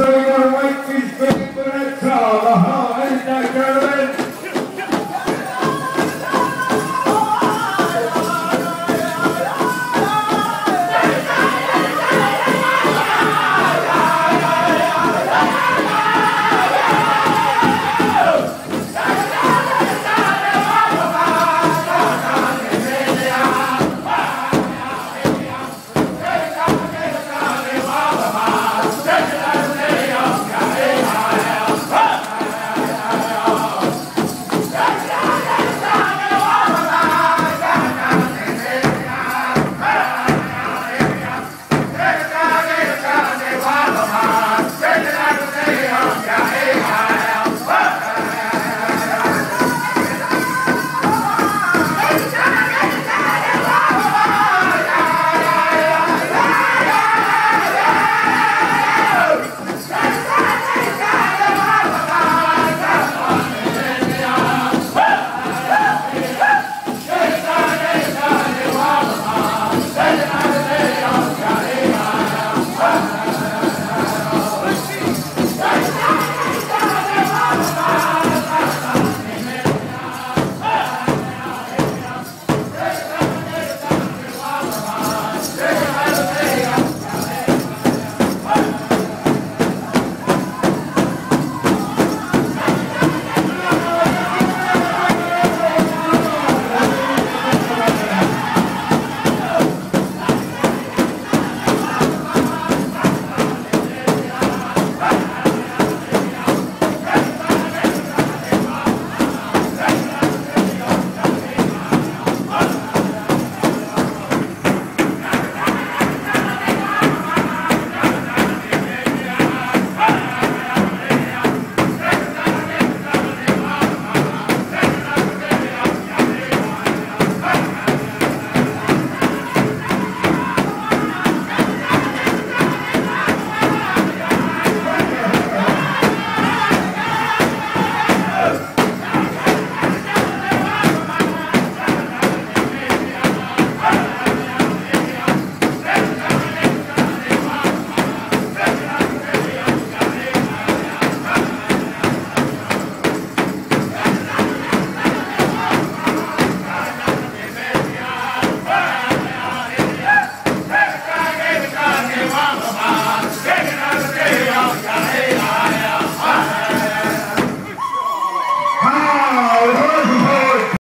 So